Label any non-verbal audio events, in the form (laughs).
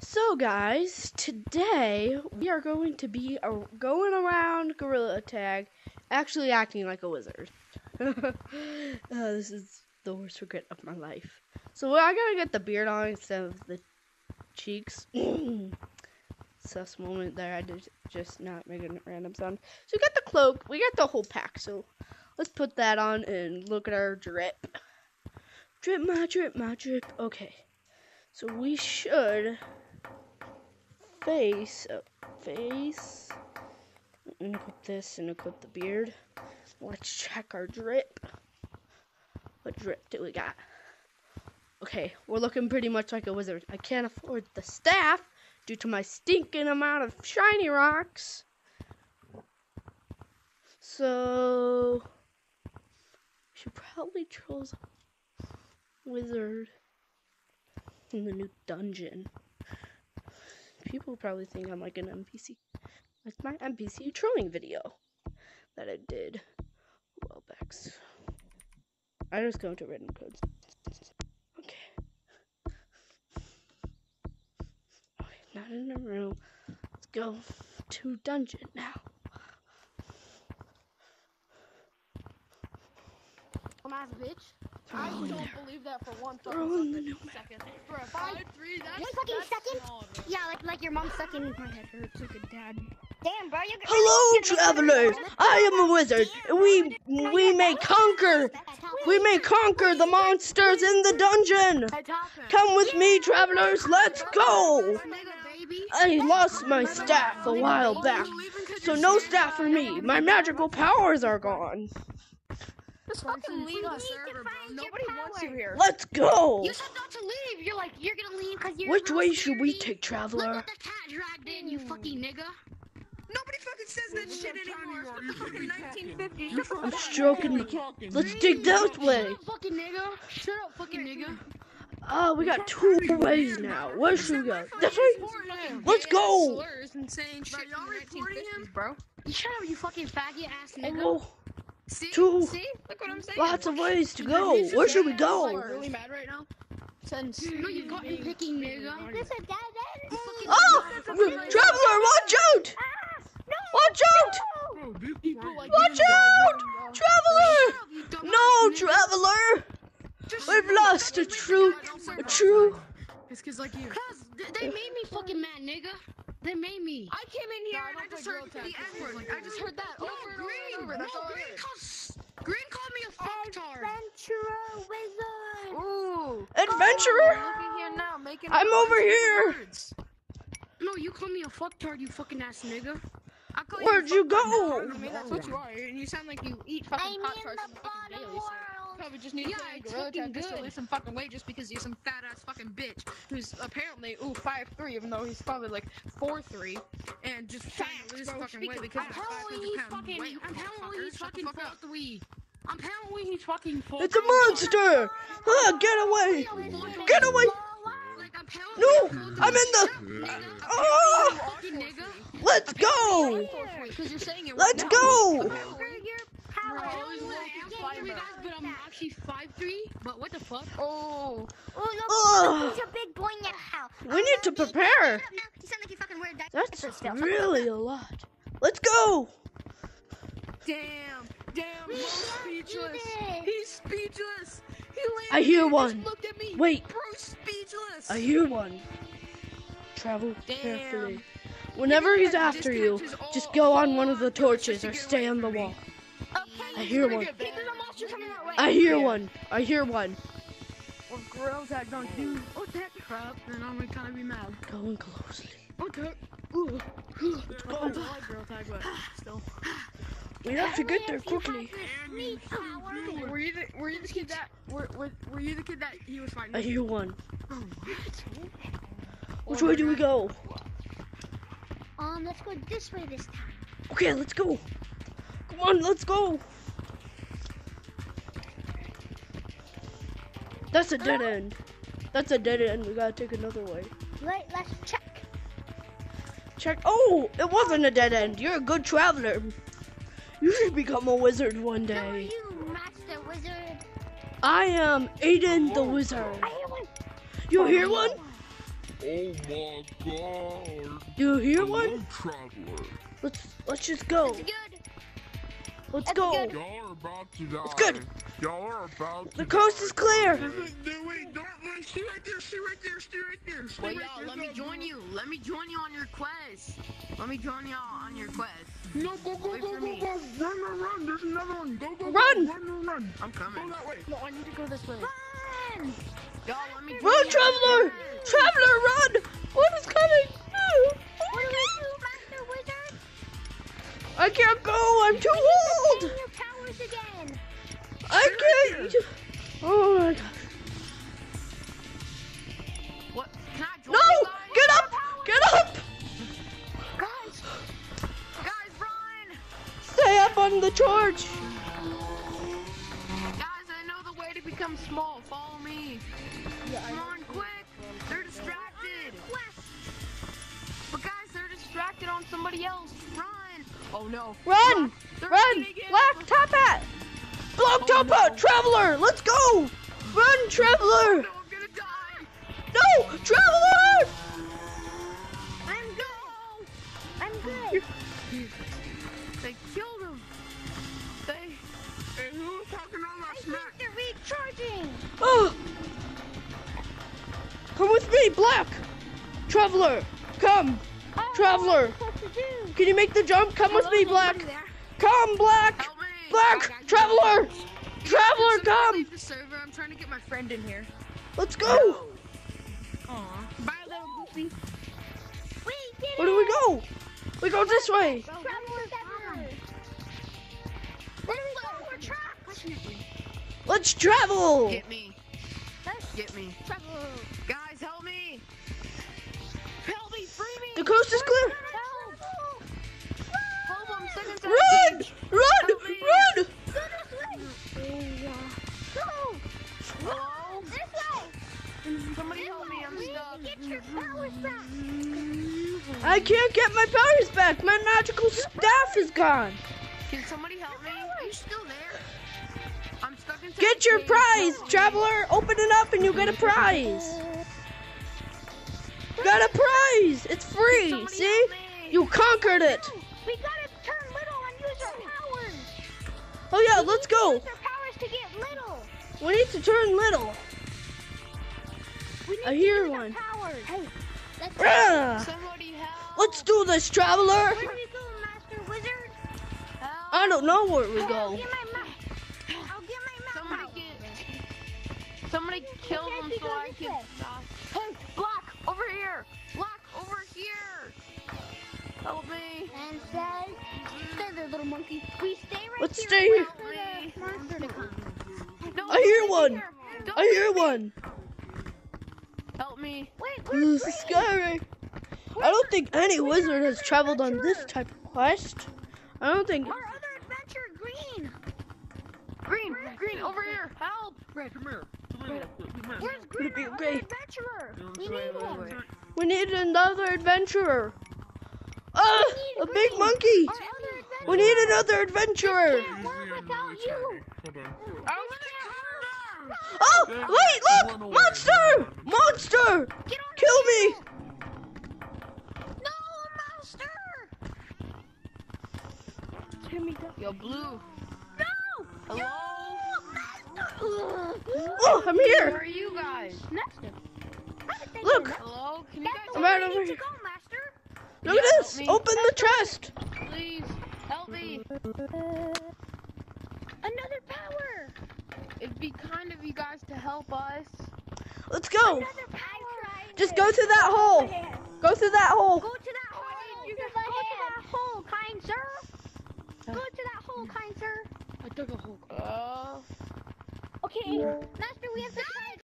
So, guys, today we are going to be uh, going around Gorilla Tag, actually acting like a wizard. (laughs) uh, this is the worst regret of my life. So, I gotta get the beard on instead of the cheeks. (clears throat) Sus moment there, I did just not make a random sound. So, we got the cloak, we got the whole pack. So, let's put that on and look at our drip. Drip, my drip, my drip. Okay. So, we should face, uh, face, and equip this and equip the beard. Let's check our drip. What drip do we got? Okay, we're looking pretty much like a wizard. I can't afford the staff due to my stinking amount of shiny rocks. So, should probably choose wizard in the new dungeon people probably think I'm like an NPC. It's my NPC trolling video that I did a while back. I just go into written codes. Okay. Okay, not in the room. Let's go to dungeon now. Dumbass bitch. I don't there. believe that for one Throw fucking in the second. new second. For a five three, that's One fucking that's second? small. Yeah, like like your mom sucking. My head hurts like a dad. Damn, bro, you. Hello, travelers. I am a wizard. and We we may conquer. We may conquer the monsters in the dungeon. Come with me, travelers. Let's go. I lost my staff a while back, so no staff for me. My magical powers are gone. Just fucking leave the server, bro. Nobody wants you here. Let's go. You said not to leave. You're like you're gonna leave because you're. Which way should we scaredy. take, Look traveler? what the cat dragged in, you hmm. fucking nigga. Nobody fucking says that shit anymore. It's the fucking 1950s. I'm stroking the. Let's dig that way. Shut up, fucking nigga. Shut up, fucking nigga. Oh, we got two ways now. Where should we go? This way. Let's go. Slurs and saying shit y'all from the reporting 1950s, bro. You shut up, you fucking faggot ass oh, nigga. See? Two. See? Look what I'm saying. lots of ways to go. Where should we go? Like, go? really mad right now. Since No, you got me picking nigga. This a dead end. Oh, traveler, watch out! Ah! Watch out! people like Watch out! Traveler! No, traveler! We've lost a true, a true. It's kids like you. Cause they made me fucking mad, nigga. They made me. I came in here No, I and I don't just heard Girl the Tag, N word. like I just heard that No, over Green. and over. That's No, all I Green heard. calls, Green called me a fucktard. Adventurer wizard. Ooh. Adventurer? Oh, look at here now, making I'm over here. words. No, you call me a fucktard, you fucking ass nigga. I Where'd you fucktard. go? I mean, that's what you are. And you sound like you eat fucking pop tarts in fucking probably just need Yeah, to play it's Gorilla fucking Tag just to good. lose some fucking weight just because you're some fat ass fucking bitch who's apparently ooh five three even though he's probably like four three and just trying to lose bro, fucking speak weight because I'm telling you he's fucking. weight. I'm telling you he's fucking four up. three. I'm telling you he's fucking four. It's a monster! Ah, get away! Get away! Like I'm telling No, I'm in the- shit, nigga. Fucking nigga. Let's go! Because you're saying it. Let's go! Now. I was like, I'm five three guys, but I'm actually five three. But what the fuck? Oh, Ugh. He's a big boy now. We need to prepare. You sound like you fucking weird. That's really a lot. Let's go! damn, damn, bro's speechless. He's speechless. He I hear one. Just at me. Wait. speechless. I hear one. Travel Damn. carefully. Whenever he's after you, just go on one of the torches or stay on the wall. I hear one. There's a monster coming our way. I hear one. I hear one. Well, Gorilla Tag don't do oh that crap, then I'm gonna kind of be mad. Going closely. Okay. Ooh. Let's go. I like Tag, but still. We have to get there quickly. Were you the, were you the kid that were, were, were you the kid that he was fighting? I hear one. Oh, Which way do we go? Um, let's go this way this time. Okay, let's go. Come on, let's go. That's a dead ah. end. That's a dead end. We gotta take another way. Right, let's check. Check. Oh, it wasn't a dead end. You're a good traveler. You should become a wizard one How are day. you, Master Wizard? I am Aiden the oh, Wizard. I hear one. You hear one? Oh my god. You hear Hello, one? traveler. Let's let's just go. It's good. Let's That's go. Y'all are about to die. It's good. Y'all are about to The coast die. is clear. No, wait, don't, wait, stay right there, stay right there, stay right there. Stay Wait, right y'all, there, let me join no. you. Let me join you on your quest. Let me join y'all on your quest. No, go, go, Wait go, go, me. go. Run, run, run. There's another one. Go, go, Run. Go, run, run, run. I'm Go coming. that way. No, I need to go this way. Run! Y'all, let me join Run, you. traveler! Traveler, run! What is coming? What do we do, Master Wizard? I can't go. I'm too become small. Follow me. Come on, quick! They're distracted. But guys, they're distracted on somebody else. Run! Oh no. Run! They're Run! Black top hat! Black oh, top hat! Traveler! Let's go! Run, traveler! Oh, no, Come with me, Black! Traveler! Come! Oh, Traveler. What to do? Can you make the jump? Come with me, Black! Come, Black! Black! I. Traveler! Traveler, come! Leave the server. I'm trying to get my friend in here. Let's go! Bye, little goofy. We Where do we go? We go this way. Traveler Traveler. Where do we go? Let's travel! Get me. Let's Get me. travel. Stuck. to get your powers back. I can't get my powers back. My magical staff is gone. Can somebody help me? Are you still there? I'm stuck inside Get your prize, traveler. Open it up and you get a prize. Got a prize. It's free. Somebody See? You conquered it. We gotta turn little and use our powers. Oh yeah, let's go. Use our powers to get little. We need to turn little. We need I to hear use one. powers. Hey, let's Somebody help. Let's do this, traveler. Where do we go, Master Wizard? help. I don't know where we go. get my map. I'll get my map Somebody out. get. Somebody kill Okay, them so I can. Little monkey. We stay right Let's here. stay here. the monster. No, I hear one. leave me here. Don't I hear one. Help me. Wait, This where's is Green? scary. I don't think any wizard has traveled on this type of quest. I don't think. Our other adventure, Green. Green, green, over here. Help. Red, come here. Come here. Come here. Where's Green, be our okay. other adventurer? We need him. We need another adventurer. Ah, need a big Green. monkey. Our other adventurer. We need another adventurer. Can't work without you. Hold on. I want to Oh, oh wait, look! Monster! Monster! Kill the me! table. No, master. Yo, blue. No. Hello. Master. Oh, I'm Where here. are you guys? Master. Look. Hello. Can you guys I'm right over here. go, master. Look at this. Open the chest. please help me? Another power. It'd be kind of you guys to help us. Let's go. Just go through that hole. Go through that hole. Go to that hole. You go to that hole, kind sir. Go to that hole, kind sir. I took a whole. Uh. Okay, master, we have to